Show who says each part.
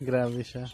Speaker 1: Grabe siya.